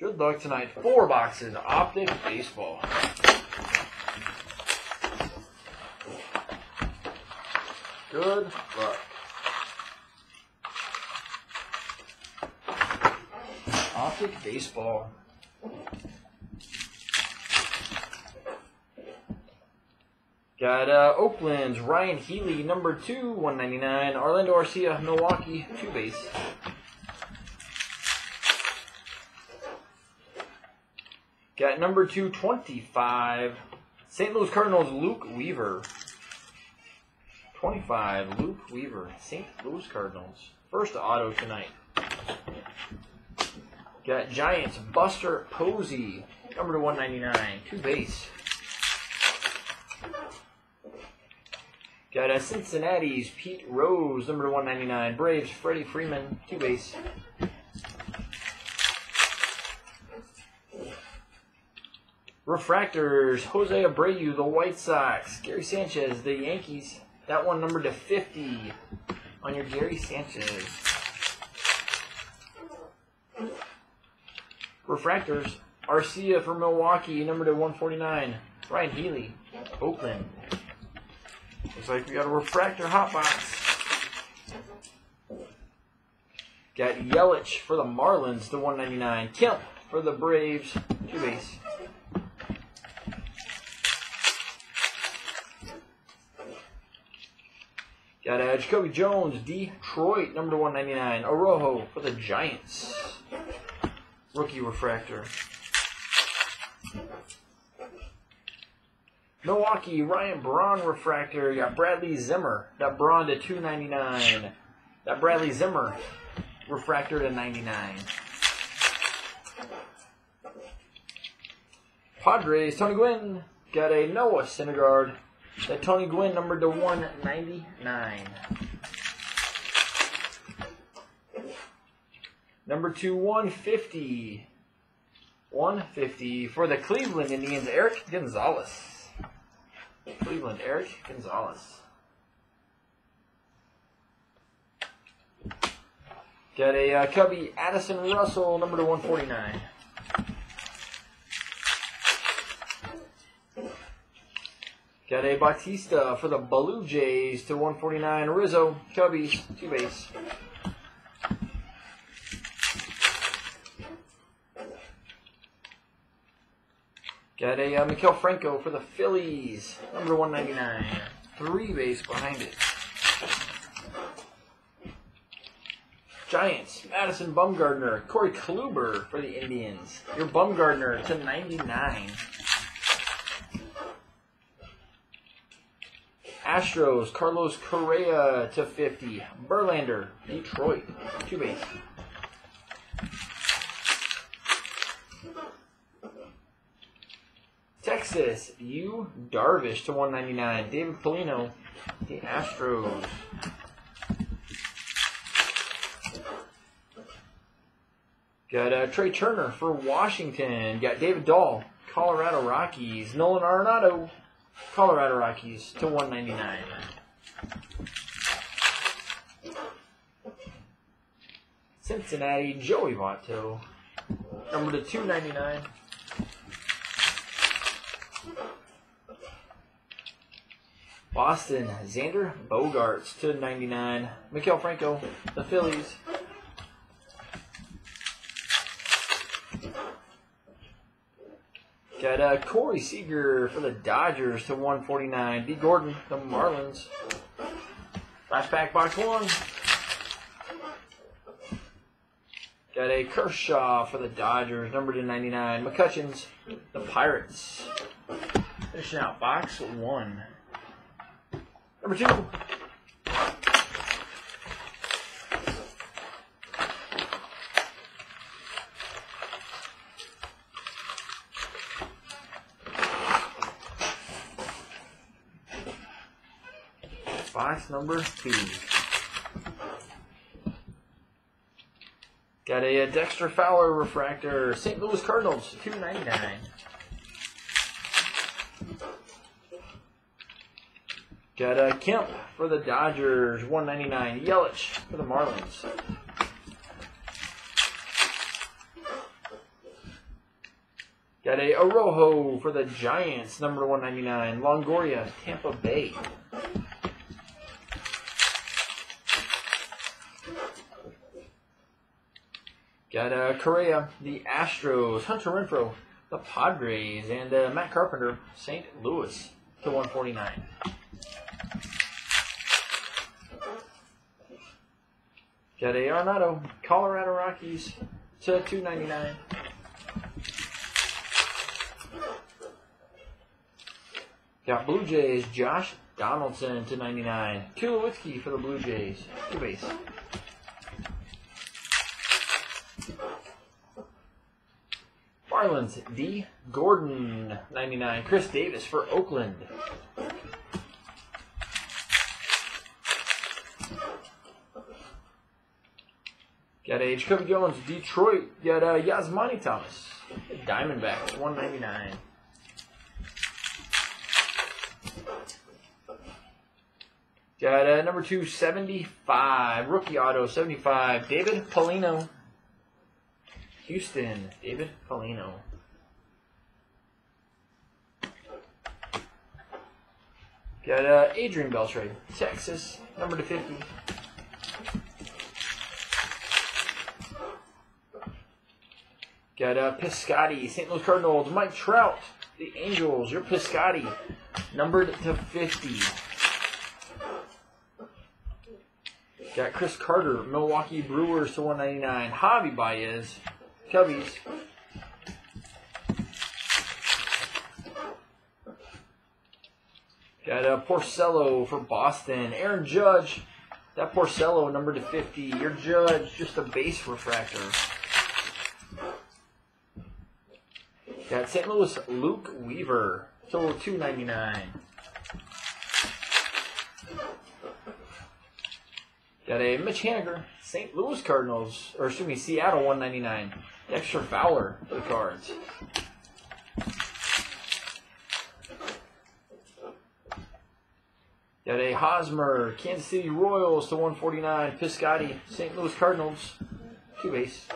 Good luck tonight. Four boxes, Optic Baseball. Good luck. Optic Baseball. Got uh, Oakland's Ryan Healy, number two, 199. Orlando Arcia, Milwaukee, two base. Got number 225. St. Louis Cardinals, Luke Weaver. 25, Luke Weaver, St. Louis Cardinals. First auto tonight. Got Giants, Buster Posey, number to 199, two base. Got a Cincinnati's Pete Rose, number to 199. Braves, Freddie Freeman, two base. Refractors, Jose Abreu, the White Sox. Gary Sanchez, the Yankees. That one numbered to 50 on your Gary Sanchez. Refractors, Arcia for Milwaukee, number to 149. Ryan Healy, Oakland. Looks like we got a refractor hot box. Got Yelich for the Marlins, to 199. Kemp for the Braves, two base. Got uh, Jacoby Jones, Detroit, number 199. Arroyo for the Giants. Rookie refractor. Milwaukee, Ryan Braun refractor. You got Bradley Zimmer. That Braun to 299. That Bradley Zimmer refractor to 99. Padres, Tony Gwynn. Got a Noah Syndergaard. That Tony Gwynn number to 199. Number two, 150. 150 for the Cleveland Indians, Eric Gonzalez. Cleveland, Eric Gonzalez. Got a uh, Cubby Addison Russell, number to 149. Got a Bautista for the Blue Jays to 149. Rizzo, Cubbies, two base. Got a uh, Maikel Franco for the Phillies, number 199. Three base behind it. Giants, Madison Bumgarner, Corey Kluber for the Indians. Your Bumgarner to 99. Astros, Carlos Correa to 50. Verlander, Detroit, two base. Texas, Yu Darvish to 199. David Paulino, the Astros. Got uh, Trea Turner for Washington. Got David Dahl, Colorado Rockies. Nolan Arenado, Colorado Rockies to 199. Cincinnati, Joey Votto, number to 299. Boston, Xander Bogaerts to 99. Maikel Franco, the Phillies. Got uh, Corey Seager for the Dodgers to 149. Dee Gordon, the Marlins. Last pack, box one. Got a Kershaw for the Dodgers, number to 99. McCutcheons, the Pirates. Finishing out box one. Number two. Box number two. Got a, uh, Dexter Fowler refractor, St. Louis Cardinals, two ninety nine. Got a Kemp for the Dodgers, one ninety nine. Yelich for the Marlins. Got a Arroyo for the Giants, number 199. Longoria, Tampa Bay. Got uh, Correa, the Astros. Hunter Renfroe, the Padres. And uh, Matt Carpenter, St. Louis, to 149. Got a Arenado, Colorado Rockies, to 299. Got Blue Jays, Josh Donaldson to 99. Tulowitzki for the Blue Jays, two base. Marlins, Dee Gordon, 99. Khris Davis for Oakland. Got a Jacoby Jones, Detroit. Got uh, Yasmany Tomas, Diamondbacks, 199. Got uh, number 275, rookie auto, 75, David Paulino. Houston, David Paulino. Got uh, Adrian Beltre, Texas, number to 50. Got uh, Piscotti, St. Louis Cardinals, Mike Trout, the Angels, your Piscotti, numbered to 50. Got Chris Carter, Milwaukee Brewers to 199. Javi Baez, Cubbies. Got a Porcello for Boston. Aaron Judge, that Porcello number to 50. Your Judge, just a base refractor. Got St. Louis Luke Weaver, total 299. Got a Mitch Haniger, St. Louis Cardinals, or excuse me, Seattle 199. Dexter Fowler for the cards. Got a Hosmer, Kansas City Royals to 149. Piscotti, St. Louis Cardinals, two base.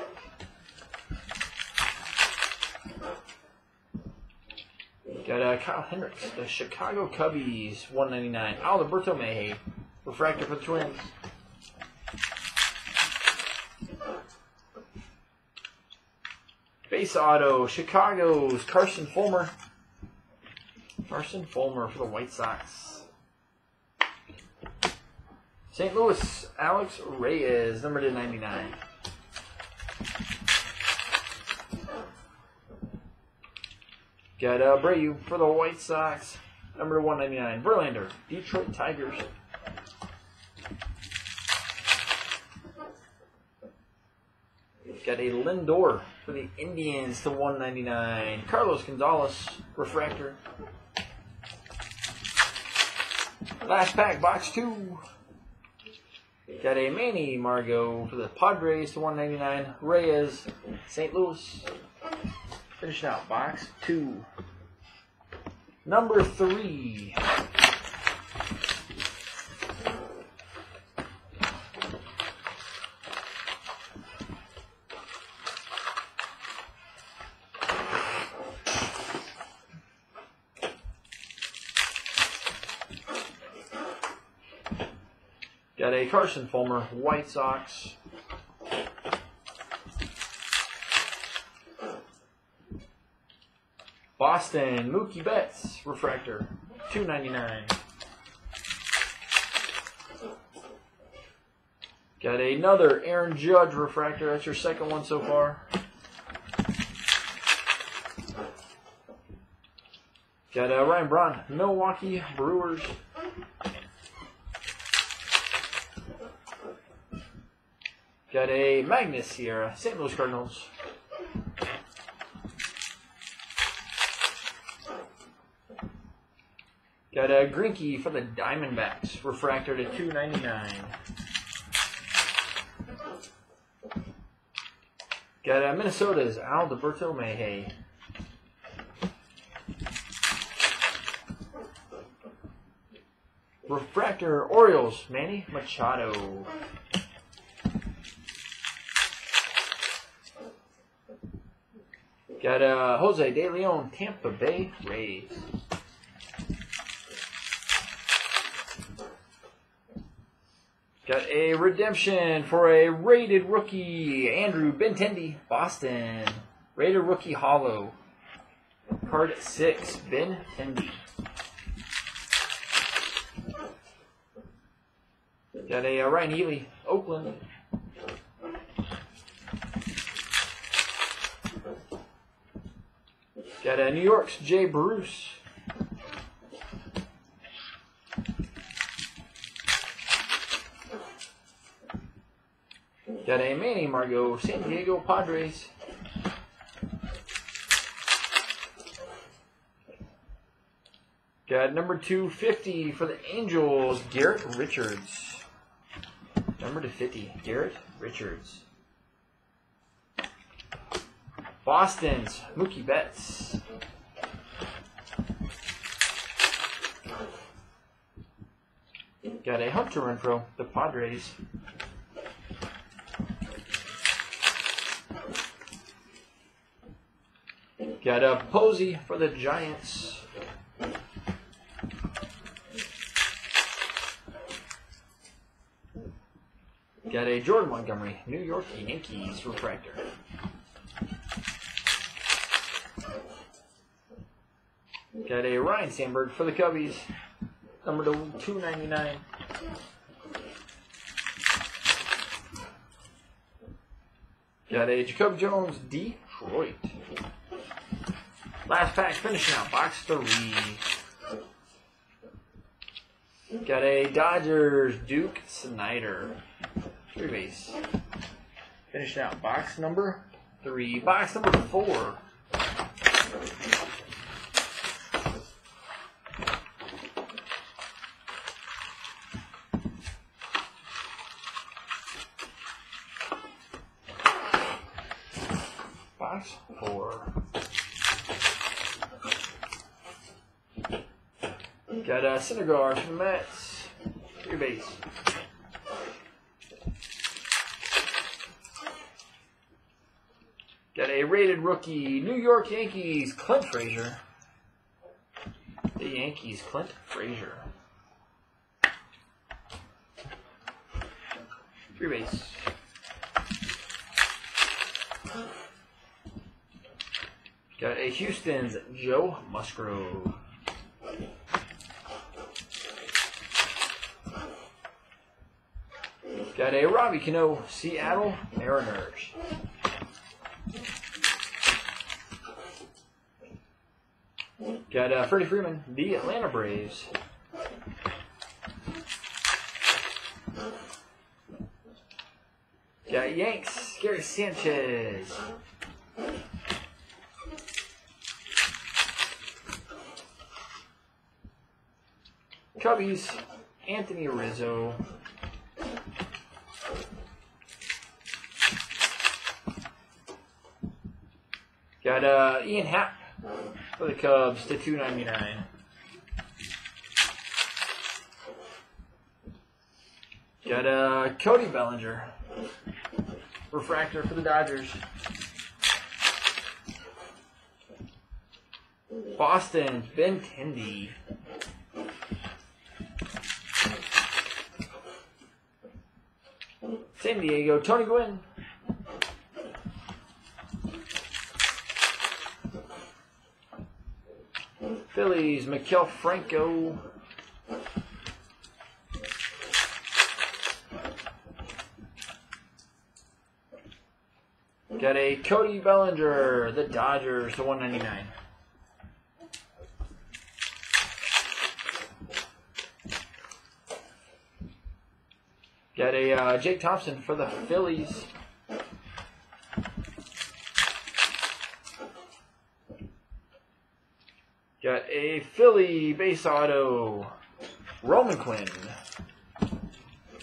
Got uh, Kyle Hendricks, the Chicago Cubbies, 199. Alberto Mejia, refractor for the Twins. Base auto, Chicago's Carson Fulmer. Carson Fulmer for the White Sox. St. Louis, Alex Reyes, number to 99. Got uh, Abreu for the White Sox, number 199. Verlander, Detroit Tigers. Got a Lindor for the Indians to 199. Carlos Gonzalez, refractor. Last pack, box two. Got a Manny Margot for the Padres to 199. Reyes, St. Louis. Finishing out box two. Number three. Carson Fulmer, White Sox. Boston, Mookie Betts, refractor, two ninety nine. Got another Aaron Judge refractor. That's your second one so far. Got uh, Ryan Braun, Milwaukee Brewers. Got a Magnus here, uh, St. Louis Cardinals. Got a Greinke for the Diamondbacks, refractor to 299. Got a Minnesota's Alberto Mejia. Refractor Orioles, Manny Machado. Got uh, Jose De Leon, Tampa Bay Rays. Got a redemption for a rated rookie, Andrew Benintendi, Boston. Rated rookie hollow. Card 6, Ben Tendy. Got a uh, Ryan Healy, Oakland. Got a New York's Jay Bruce. Got a Manny Margot, San Diego Padres. Got number 250 for the Angels, Garrett Richards. Number 250, Garrett Richards. Boston's Mookie Betts. Got a Hunter Renfroe, the Padres. Got a Posey for the Giants. Got a Jordan Montgomery, New York Yankees refractor. Got a Ryne Sandberg for the Cubbies, number to 299. Got a Jacob Jones, Detroit. Last pack finishing out box three. Got a Dodgers Duke Snider. Three base. Finishing out box number three. Box number four. Box four. For the Mets. Three base. Got a rated rookie, New York Yankees, Clint Frazier. The Yankees, Clint Frazier. Three base. Got a Houston's Joe Musgrove. Got a Robbie Cano, Seattle Mariners. Got uh, Freddie Freeman, the Atlanta Braves. Got Yanks, Gary Sanchez. Cubbies, Anthony Rizzo. Got uh, Ian Happ for the Cubs to two ninety nine. Got uh, Cody Bellinger refractor for the Dodgers. Boston Benintendi. San Diego Tony Gwynn. Phillies, Maikel Franco. Got a Cody Bellinger, the Dodgers, to 199. Got a uh, Jake Thompson for the Phillies. Got a Philly base auto. Roman Quinn.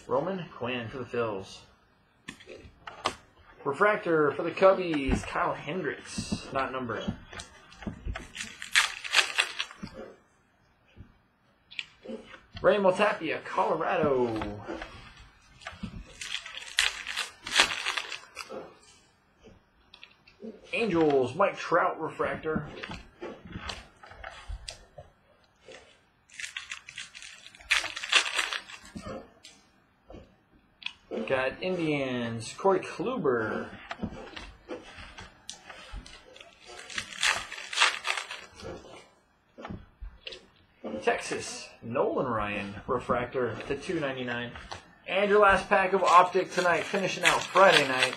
Roman Quinn for the Phils. Refractor for the Cubbies. Kyle Hendricks. Not numbered. Raimel Tapia, Colorado. Angels, Mike Trout refractor. Got Indians, Corey Kluber. Texas, Nolan Ryan, refractor to 299. And your last pack of Optic tonight, finishing out Friday night.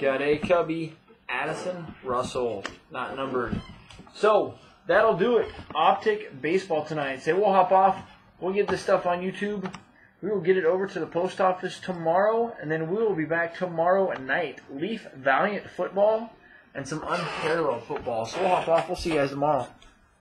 Got a Cubby, Addison Russell, not numbered. So, that'll do it. Optic baseball tonight. Say we'll hop off. We'll get this stuff on YouTube. We will get it over to the post office tomorrow, and then we will be back tomorrow at night. Leaf Valiant football and some unparalleled football. So we'll hop off. We'll see you guys tomorrow.